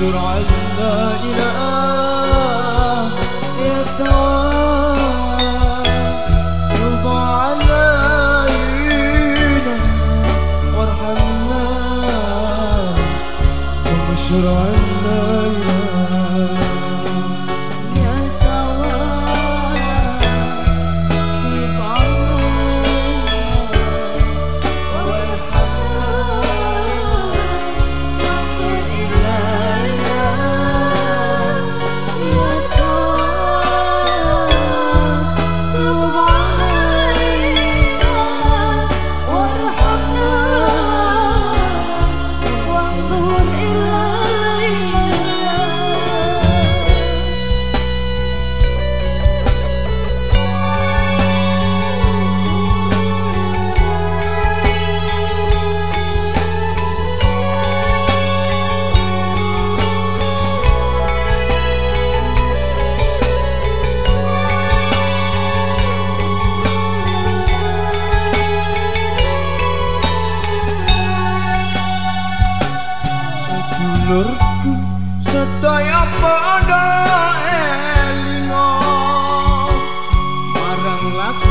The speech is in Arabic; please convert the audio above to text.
شرع لا إله يتوب علينا وارحمنا. وشرع لا dulurku sedaya padha elingo. Marang laku